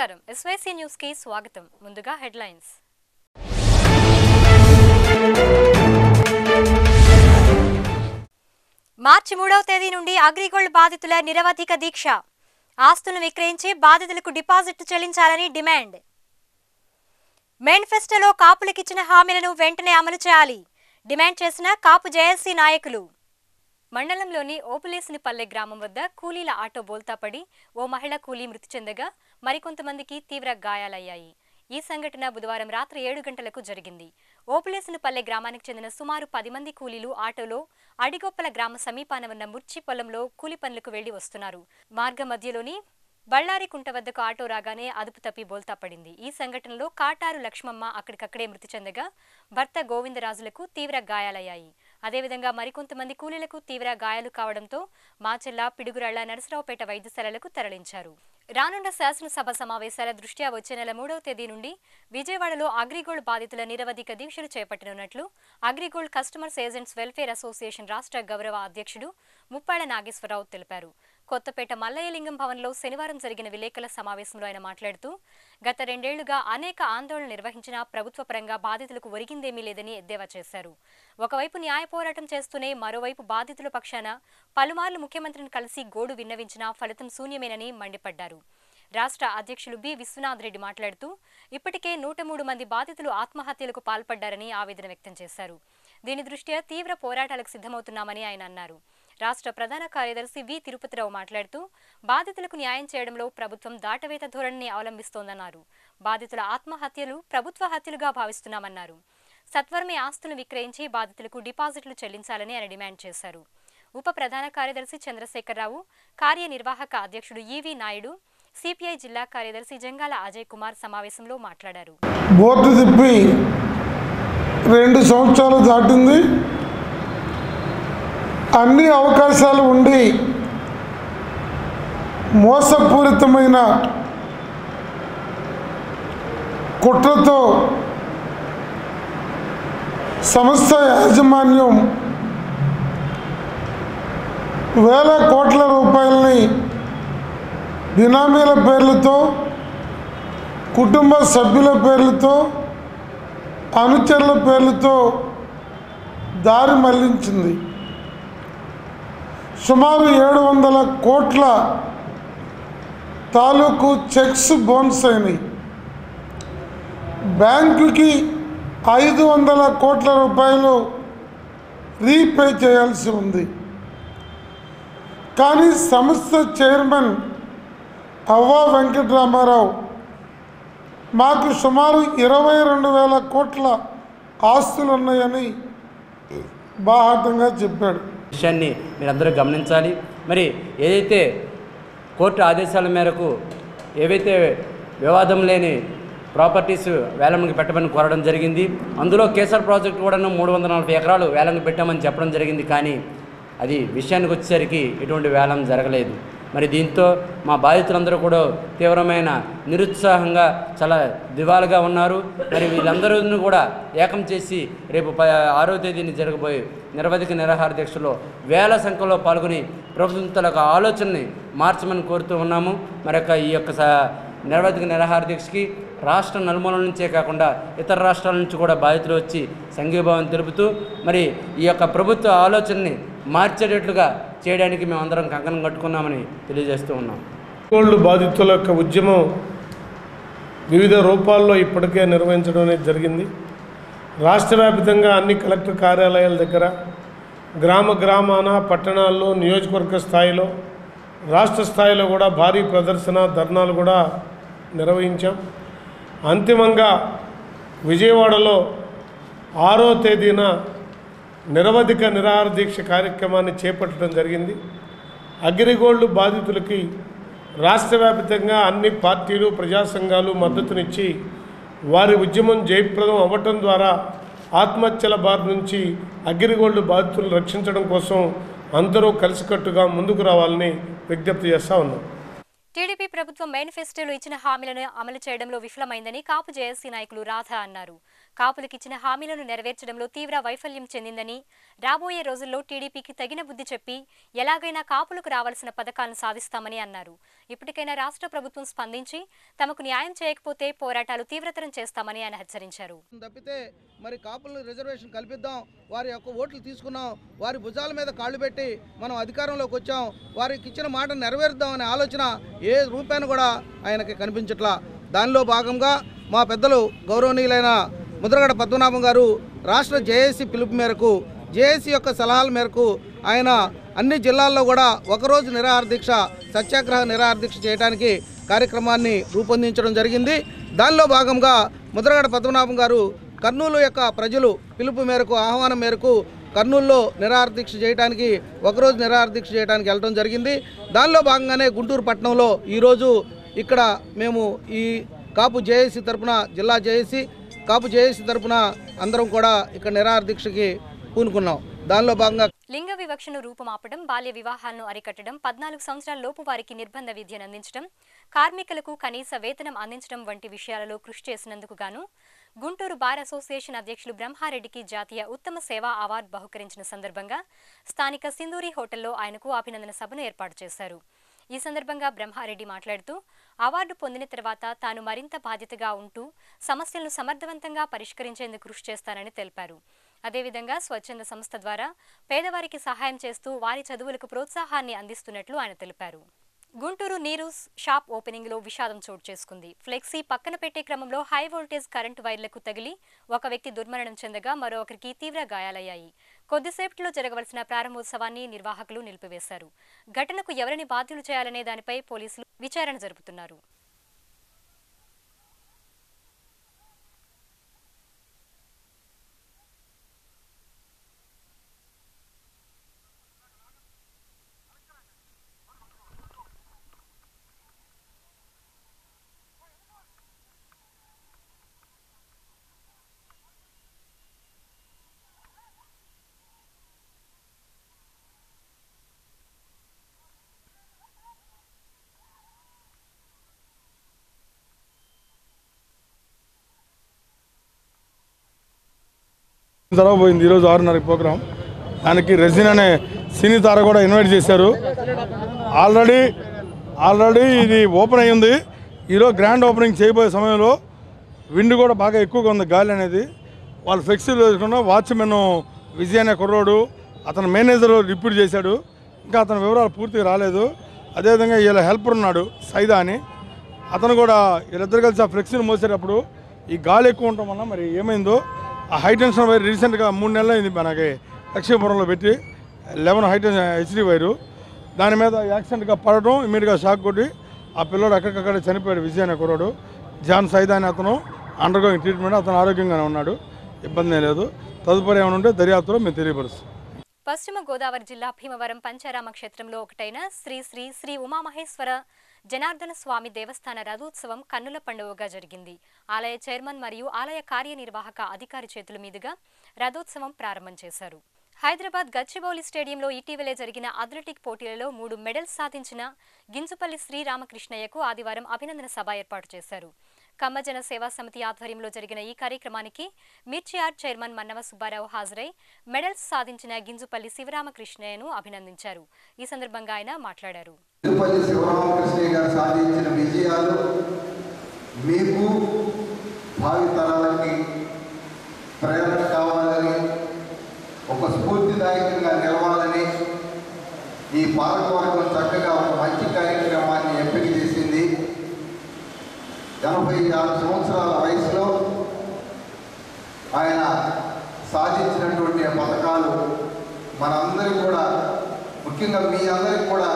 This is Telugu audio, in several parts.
నమస్కారం. ఎస్వైసీ న్యూస్కి స్వాగతం. ముందుగా హెడ్లైన్స్. మార్చి మూడవ తేదీ నుండి అగ్రిగోల్డ్ బాధితుల నిరవధిక దీక్ష. ఆస్తులను విక్రయించి బాధితులకు డిపాజిట్ చెల్లించాలని డిమాండ్. మేనిఫెస్టోలో కాపులకిచ్చిన హామీలను వెంటనే అమలు చేయాలి. డిమాండ్ చేసిన కాపు జేఎస్సీ నాయకులు. మండలంలోని ఓపులేసినిపల్లె గ్రామం వద్ద కూలీల ఆటో బోల్తా పడి ఓ మహిళ కూలీ మృతి చెందగా మరికొంతమందికి తీవ్ర గాయాలయ్యాయి. ఈ సంఘటన బుధవారం రాత్రి ఏడు గంటలకు జరిగింది. ఓపులేసినిపల్లె గ్రామానికి చెందిన సుమారు పది మంది కూలీలు ఆటోలో అడిగొప్పల గ్రామ సమీపాన ఉన్న ముర్చి పొలంలో కూలి పనులకు వెళ్ళి వస్తున్నారు. మార్గ మధ్యలోని బళ్ళారి కుంట వద్దకు ఆటో రాగానే అదుపు తప్పి బోల్తా పడింది. ఈ సంఘటనలో కాటారు లక్ష్మమ్మ అక్కడికక్కడే మృతి చెందగా భర్త గోవిందరాజులకు తీవ్ర గాయాలయ్యాయి. అదేవిధంగా మరికొంతమంది కూలీలకు తీవ్ర గాయాలు కావడంతో మాచెల్ల పిడుగురాళ్ళ నరసరావుపేట వైద్యశాలలకు తరలించారు. రానున్న శాసనసభ సమావేశాల దృష్ట్యా వచ్చే నెల మూడవ తేదీ నుండి విజయవాడలో అగ్రిగోల్డ్ బాధితుల నిరవధిక దీక్షలు చేపట్టనున్నట్లు AgriGold customers agents welfare association రాష్ట్ర గౌరవ అధ్యక్షుడు ముప్పాళ్ళ నాగేశ్వరరావు తెలిపారు. కొత్తపేట మల్లయ్యలింగం భవన్లో శనివారం జరిగిన విలేకరుల సమావేశంలో ఆయన మాట్లాడుతూ గత రెండేళ్ళుగా అనేక ఆందోళనలు నిర్వహించినా ప్రభుత్వ పరంగా బాధితులకు ఒరిగిందేమీ లేదని ఎద్దేవా చేశారు. ఒకవైపు న్యాయ పోరాటం చేస్తూనే మరోవైపు బాధితుల పక్షాన పలుమార్లు ముఖ్యమంత్రిని కలిసి గోడు విన్నవించినా ఫలితం శూన్యమేనని మండిపడ్డారు. రాష్ట్ర అధ్యక్షులు బి. విశ్వనాథ్ రెడ్డి మాట్లాడుతూ ఇప్పటికే నూట మూడు మంది బాధితులు ఆత్మహత్యలకు పాల్పడ్డారని ఆవేదన వ్యక్తం చేశారు. దీని దృష్ట్యా తీవ్ర పోరాటాలకు సిద్ధమవుతున్నామని ఆయన అన్నారు. రాష్ట్ర ప్రధాన కార్యదర్శి వి. తిరుపతిరావు మాట్లాడుతూ బాధితులకు న్యాయం చేయడంలో ప్రభుత్వం దాటవేత ధోరణిని అవలంబిస్తోందన్నారు. బాధితుల ఆత్మహత్యలు ప్రభుత్వ హత్యలుగా భావిస్తున్నామన్నారు. సత్వరమే ఆస్తులు విక్రయించి బాధితులకు డిపాజిట్లు చెల్లించాలని ఆయన డిమాండ్ చేశారు. ఉప ప్రధాన కార్యదర్శి చంద్రశేఖరరావు కార్యనిర్వాహక అధ్యక్షుడు ఈవి నాయుడు సిపిఐ జిల్లా కార్యదర్శి జంగాల అజయ్ కుమార్ సమావేశంలో మాట్లాడారు. బోర్డు తిప్పి రెండు సంవత్సరాలు దాటింది. అన్ని అవకాశాలు ఉండి మోసపూరితమైన కుట్రతో సంస్థ యాజమాన్యం వేల కోట్ల రూపాయలని బినామీల పేర్లతో కుటుంబ సభ్యుల పేర్లతో అనుచరుల పేర్లతో దారి మళ్ళించింది. సుమారు ఏడు వందల కోట్ల తాలూకు చెక్స్ బౌన్స్ అయినాయి. బ్యాంకుకి ఐదు వందల కోట్ల రూపాయలు రీపే చేయాల్సి ఉంది. కానీ సంస్థ చైర్మన్ అవ్వా వెంకటరామారావు మాకు సుమారు ఇరవై రెండు వేల కోట్ల ఆస్తులు ఉన్నాయని బాహాటంగా చెప్పాడు. విషయాన్ని మీరందరూ గమనించాలి. మరి ఏదైతే కోర్టు ఆదేశాల మేరకు ఏవైతే వివాదం లేని ప్రాపర్టీస్ వేలంకి పెట్టమని కోరడం జరిగింది అందులో కేసర్ ప్రాజెక్ట్ కూడా మూడు వందల నలభై ఎకరాలు వేలంకి పెట్టామని చెప్పడం జరిగింది. కానీ అది విషయానికి వచ్చేసరికి ఎటువంటి వేలం జరగలేదు. మరి దీంతో మా బాధితులందరూ కూడా తీవ్రమైన నిరుత్సాహంగా చాలా దివాలుగా ఉన్నారు. మరి వీళ్ళందరూ కూడా ఏకం చేసి రేపు ప ఆరో తేదీని జరగబోయే నిరవధిక నిరాహార దీక్షలో వేల సంఖ్యలో పాల్గొని ప్రభుత్వం యొక్క ఆలోచనని మార్చమని కోరుతూ ఉన్నాము. మరి ఈ యొక్క నిరవధిక నిరాహార దీక్షకి రాష్ట్ర నలుమూలల నుంచే కాకుండా ఇతర రాష్ట్రాల నుంచి కూడా బాధితులు వచ్చి సంఘీభావం తెలుపుతూ మరి ఈ యొక్క ప్రభుత్వ ఆలోచనని మార్చేటట్లుగా చేయడానికి మేము అందరం కంకణం కట్టుకున్నామని తెలియజేస్తూ ఉన్నాం. గోల్డ్ బాధితుల యొక్క ఉద్యమం వివిధ రూపాల్లో ఇప్పటికే నిర్వహించడం అనేది జరిగింది. రాష్ట్ర వ్యాప్తంగా అన్ని కలెక్టర్ కార్యాలయాల దగ్గర గ్రామ గ్రామాన పట్టణాల్లో నియోజకవర్గ స్థాయిలో రాష్ట్ర స్థాయిలో కూడా భారీ ప్రదర్శన ధర్నాలు కూడా నిర్వహించాం. అంతిమంగా విజయవాడలో ఆరో తేదీన నిరవధిక నిరాహార దీక్ష కార్యక్రమాన్ని చేపట్టడం జరిగింది. అగ్రిగోల్డ్ బాధితులకి రాష్ట్ర వ్యాప్తంగా అన్ని పార్టీలు ప్రజా సంఘాలు మద్దతునిచ్చి వారి ఉద్యమం జయప్రదం అవ్వటం ద్వారా ఆత్మహత్యల బారి నుంచి అగ్రిగోల్డ్ బాధితులను రక్షించడం కోసం అందరూ కలిసికట్టుగా ముందుకు రావాలని విజ్ఞప్తి చేస్తా ఉన్నాం. టీడీపీ ప్రభుత్వం మేనిఫెస్టోలో ఇచ్చిన హామీలను అమలు చేయడంలో విఫలమైందని కాపు జేఏసీ నాయకులు రాధ అన్నారు. కాపులకిచ్చిన హామీలను నెరవేర్చడంలో తీవ్ర వైఫల్యం చెందిందని రాబోయే రోజుల్లో టీడీపీకి తగిన బుద్ధి చెప్పి ఎలాగైనా కాపులకు రావాల్సిన పథకాలను సాధిస్తామని అన్నారు. ఇప్పటికైనా రాష్ట్ర ప్రభుత్వం స్పందించి తమకు న్యాయం చేయకపోతే పోరాటాలు తీవ్రతరం చేస్తామని ఆయన హెచ్చరించారు. తప్పితే మరి కాపులు రిజర్వేషన్ కల్పిద్దాం వారి యొక్క ఓట్లు తీసుకున్నాం వారి భుజాల మీద కాళ్ళు పెట్టి మనం అధికారంలోకి వచ్చాం వారికి ఇచ్చిన మాట నెరవేరుద్దాం అనే ఆలోచన ఏ రూపాన్ని కూడా ఆయనకి కనిపించట్లా. దానిలో భాగంగా మా పెద్దలు గౌరవనీయులైన ముద్రగడ పద్మనాభం గారు రాష్ట్ర జేఏసీ పిలుపు మేరకు జేఏసీ యొక్క సలహాల మేరకు ఆయన అన్ని జిల్లాల్లో కూడా ఒకరోజు నిరాహార దీక్ష సత్యాగ్రహ నిరాహార దీక్ష చేయడానికి కార్యక్రమాన్ని రూపొందించడం జరిగింది. దానిలో భాగంగా ముద్రగడ పద్మనాభం గారు కర్నూలు యొక్క ప్రజలు పిలుపు మేరకు ఆహ్వానం మేరకు కర్నూలులో నిరాహార దీక్ష చేయడానికి ఒకరోజు నిరాహార దీక్ష చేయడానికి వెళ్ళడం జరిగింది. దానిలో భాగంగానే గుంటూరు పట్టణంలో ఈరోజు ఇక్కడ మేము ఈ కాపు జేఏసీ తరపున జిల్లా జేఏసీ కాపు జేఏసీ తరఫున అందరం కూడా ఇక్కడ నిరాహార దీక్షకి పూనుకున్నాం. దానిలో భాగంగా లింగ వివక్షను రూపుమాపడం బాల్య వివాహాలను అరికట్టడం పద్నాలుగు సంవత్సరాల లోపు వారికి నిర్బంధ విద్యను అందించడం కార్మికులకు కనీస వేతనం అందించడం వంటి విషయాలలో కృషి చేసినందుకు గాను గుంటూరు బార్ అసోసియేషన్ అధ్యక్షులు బ్రహ్మారెడ్డికి జాతీయ ఉత్తమ సేవా అవార్డు బహుకరించిన సందర్భంగా స్థానిక సింధూరి హోటల్లో ఆయనకు అభినందన సభను ఏర్పాటు చేశారు. ఈ సందర్భంగా బ్రహ్మారెడ్డి మాట్లాడుతూ అవార్డు పొందిన తర్వాత తాను మరింత బాధ్యతగా ఉంటూ సమస్యలను సమర్థవంతంగా పరిష్కరించేందుకు కృషి చేస్తానని తెలిపారు. అదేవిధంగా స్వచ్ఛంద సంస్థ ద్వారా పేదవారికి సహాయం చేస్తూ వారి చదువులకు ప్రోత్సాహాన్ని అందిస్తున్నట్లు ఆయన తెలిపారు. గుంటూరు నీరు షాప్ ఓపెనింగ్లో విషాదం చోటు చేసుకుంది. ఫ్లెక్సీ పక్కన పెట్టే క్రమంలో హై వోల్టేజ్ కరెంటు వైర్లకు తగిలి ఒక వ్యక్తి దుర్మరణం చెందగా మరో ఒకరికి తీవ్ర గాయాలయ్యాయి. కొద్దిసేపట్లో జరగవలసిన ప్రారంభోత్సవాన్ని నిర్వాహకులు నిలిపివేశారు. ఘటనకు ఎవరిని బాధ్యులు చేయాలనే దానిపై పోలీసులు విచారణ జరుపుతున్నారు. తర్వాత పోయింది ఈరోజు ఆరున్నర ప్రోగ్రాం. దానికి రెజిన్ అనే సినీ తార కూడా ఇన్వైట్ చేశారు. ఆల్రెడీ ఆల్రెడీ ఇది ఓపెన్ అయ్యింది. ఈరోజు గ్రాండ్ ఓపెనింగ్ చేయబోయే సమయంలో విండ్ కూడా బాగా ఎక్కువగా ఉంది గాలి అనేది. వాళ్ళు ఫ్లెక్సీలు వేసుకున్న వాచ్మెన్ విజయ్ అనే కుర్రోడు అతను మేనేజర్ రిపీట్ చేశాడు. ఇంకా అతని వివరాలు పూర్తిగా రాలేదు. అదేవిధంగా వీళ్ళ హెల్పర్ ఉన్నాడు సైదా అని. అతను కూడా వీళ్ళిద్దరు కలిసి ఆ ఫ్లెక్సీని మోసేటప్పుడు ఈ గాలి ఎక్కువ ఉండటం వల్ల మరి ఏమైందో ఆ హై వైర్ రీసెంట్గా మూడు నెలలు అయింది మనకి లక్ష్మీపురంలో పెట్టి లెవెన్ హైటెన్షన్ హెచ్డి వైరు దాని మీద యాక్సిడెంట్గా పడటం ఇమీడియట్గా షాక్ కొట్టి ఆ పిల్లడు అక్కడికక్కడ చనిపోయాడు విజయ్ అనే కుర్రాడు. జాన్ సైదా అనే అతను అండర్గోయింగ్ ట్రీట్మెంట్ అతను ఆరోగ్యంగానే ఉన్నాడు. ఇబ్బంది లేదు. తదుపరి ఏమైనా ఉంటే దర్యాప్తులో మేము తెలియపరుస్తాం. పశ్చిమ గోదావరి జిల్లా భీమవరం పంచారామ క్షేత్రంలో ఒకటైన శ్రీ శ్రీ శ్రీ ఉమామహేశ్వర జనార్దన స్వామి దేవస్థాన రథోత్సవం కన్నుల పండుగగా జరిగింది. ఆలయ చైర్మన్ మరియు ఆలయ కార్యనిర్వాహక అధికారి చేతుల మీదుగా రథోత్సవం ప్రారంభం చేశారు. హైదరాబాద్ గచ్చిబౌలి స్టేడియంలో ఇటీవలే జరిగిన అథ్లెటిక్ పోటీలలో మూడు మెడల్స్ సాధించిన గింజుపల్లి శ్రీరామకృష్ణయ్యకు ఆదివారం అభినందన సభ ఏర్పాటు చేశారు. కమ్మజన సేవా సమితి ఆధ్వర్యంలో జరిగిన ఈ కార్యక్రమానికి మిర్చి చైర్మన్ మన్నవ సుబ్బారావు హాజరై మెడల్స్ సాధించిన గింజుపల్లి శివరామకృష్ణయ్యను అభినందించారు. ఈ సందర్భంగా ఆయన మాట్లాడారు. తిరుపతి శివరామకృష్ణయ్య గారు సాధించిన విజయాలు మీకు భావితరాలకి ప్రేరణ కావాలని ఒక స్ఫూర్తిదాయకంగా నిలవాలని ఈ పాలకవర్గ చక్కగా ఒక మంచి కార్యక్రమాన్ని ఎంపిక చేసింది ఎనభై ఆరు సంవత్సరాల వయసులో ఆయన సాధించినటువంటి పథకాలు మనందరికీ కూడా ముఖ్యంగా మీ అందరికీ కూడా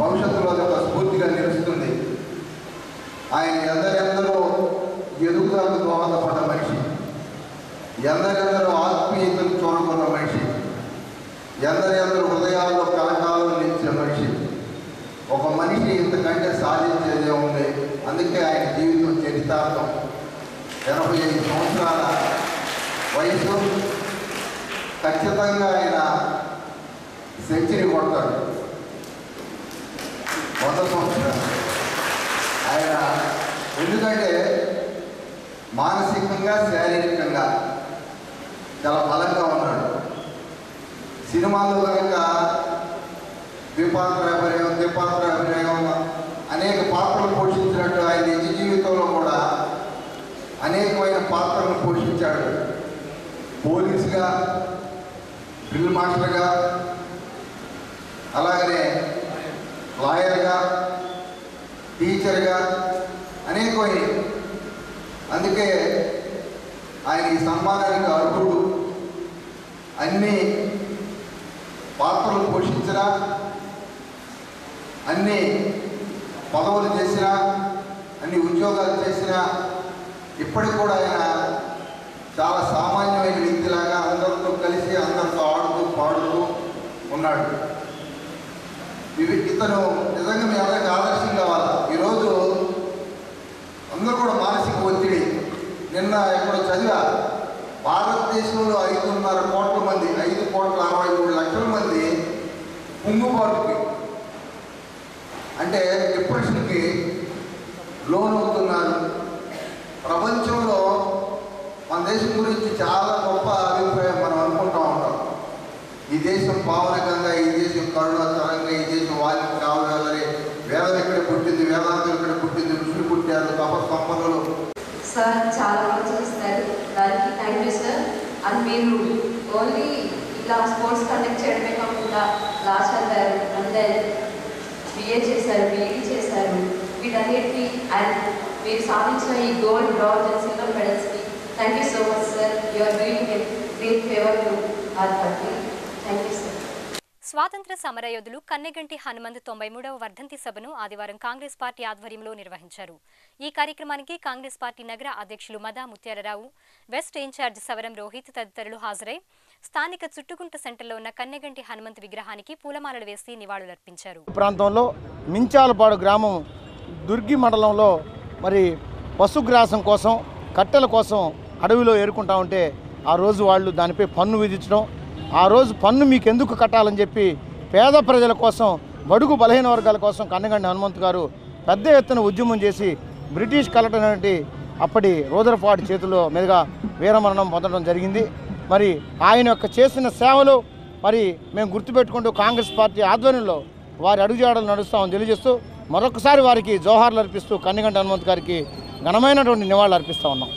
భవిష్యత్తులో అది ఒక స్ఫూర్తిగా నిలుస్తుంది. ఆయన ఎందరెందరో ఎదుగుదలకు దోహదపడ్డ మనిషి. ఎందరెందరో ఆత్మీయతను చూడకున్న మనిషి. ఎందరెందరో హృదయాల్లో కలకాలను నిలిచిన మనిషి. ఒక మనిషి ఇంతకంటే సాధించేదే ఉంది. అందుకే ఆయన జీవితం చరితార్థం. ఎనభై ఐదు సంవత్సరాల వయసు. ఖచ్చితంగా ఆయన సెంచరీ కొడతాడు. వంద సంవత్సరాలు ఆయన ఎందుకంటే మానసికంగా శారీరకంగా చాలా బలంగా ఉన్నాడు. సినిమాల్లో కనుక ద్విపాత్ర అభినయం ద్విపాత్ర అభినయం అనేక పాత్రలు పోషించినట్టు ఆయన నిజ జీవితంలో కూడా అనేకమైన పాత్రలను పోషించాడు. పోలీసుగా డ్రిల్ మాస్టర్గా అలాగనే లాయర్గా టీచర్గా అనేకమైన అందుకే ఆయన ఈ సన్మానానికి అర్హుడు. అన్ని పాత్రలు పోషించినా అన్ని పదవులు చేసినా అన్ని ఉద్యోగాలు చేసినా ఇప్పటికి కూడా ఆయన చాలా సామాన్యమైన వ్యక్తిలాగా అందరితో కలిసి అందరితో ఆడుతూ పాడుతూ ఉన్నాడు. ఇతను నిజంగా మీ అందరికి ఆదర్శం కావాలా? ఈరోజు అందరూ కూడా మానసిక ఒత్తిడి. నిన్న ఎక్కడో చదివా భారతదేశంలో ఐదున్నర కోట్ల మంది ఐదు కోట్ల అరవై మూడు లక్షల మంది కుంగుబాటుకి అంటే డిప్రెషన్కి లోన్ అవుతున్నారు ప్రపంచంలో మన దేశం గురించి చాలా గొప్ప అభిప్రాయం మనం అనుకుంటూ ఉంటాం. ఈ దేశం పావన ఈ దేశం కరుణాకరంగా ఈ దేశం వారికి కావాలని వేదం ఇక్కడ పుట్టింది వేదాంతం ఇక్కడ పుట్టింది ఋషులు పుట్టారు తపస్సంపన్నులు సార్ చాలా మంచి చేస్తారు దానికి థ్యాంక్ యూ సార్ అండ్ మీరు ఓన్లీ ఇట్లా స్పోర్ట్స్ కండక్ట్ చేయడమే కాకుండా లాస్ట్ చదివారు అండ్ దెన్ బిఏ చేశారు బీఈడి చేశారు. వీటన్నిటికీ అండ్ మీరు సాధించిన ఈ gold bronze and silver మెడల్స్కి thank you so much sir you are doing a great favour to our country thank you sir స్వాతంత్ర సమరయోధులు కన్నెగంటి హనుమంత్ తొంభై మూడవ వర్ధంతి సభను ఆదివారం కాంగ్రెస్ పార్టీ ఆధ్వర్యంలో నిర్వహించారు. ఈ కార్యక్రమానికి కాంగ్రెస్ పార్టీ నగర అధ్యక్షులు మదా ముత్యాలరావు వెస్ట్ ఇన్ఛార్జ్ సవరం రోహిత్ తదితరులు హాజరై స్థానిక చుట్టుకుంట సెంటర్లో ఉన్న కన్నెగంటి హనుమంత్ విగ్రహానికి పూలమాలలు వేసి నివాళులర్పించారు. ప్రాంతంలో మించాలపాడు గ్రామం దుర్గి మండలంలో మరి పశుగ్రాసం కోసం కట్టెల కోసం అడవిలో ఏరుకుంటా ఉంటే ఆ రోజు వాళ్ళు దానిపై పన్ను విధించడం ఆ రోజు పన్ను మీకు ఎందుకు కట్టాలని చెప్పి పేద ప్రజల కోసం బడుగు బలహీన వర్గాల కోసం కన్నగండి హనుమంత్ గారు పెద్ద ఎత్తున ఉద్యమం చేసి బ్రిటిష్ కలెక్టర్ అనేటి అప్పటి రోదరపాటి చేతిలో మీదుగా వీరమరణం పొందడం జరిగింది. మరి ఆయన యొక్క చేసిన సేవలు మరి మేము గుర్తుపెట్టుకుంటూ కాంగ్రెస్ పార్టీ ఆధ్వర్యంలో వారి అడుగుజాడలు నడుస్తామని తెలియజేస్తూ మరొకసారి వారికి జోహార్లు అర్పిస్తూ కన్నిగంట హనుమంత్ గారికి ఘనమైనటువంటి నివాళులు అర్పిస్తూ ఉన్నాం.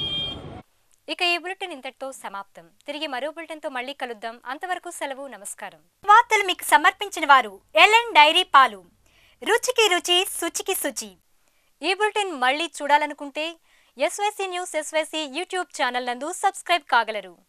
ఇక ఈ బులెటిన్ ఇంతటితో సమాప్తం. తిరిగి మరో బులెటిన్తో మళ్ళీ కలుద్దాం. అంతవరకు సెలవు నమస్కారం. వార్తలు మీకు సమర్పించిన వారు ఎల్ఎన్ డైరీ పాలు. రుచికి రుచి శుచికి శుచి. ఈ బులెటిన్ మళ్ళీ చూడాలనుకుంటే SYC news SYC YouTube channel నందు సబ్స్క్రైబ్ కాగలరు.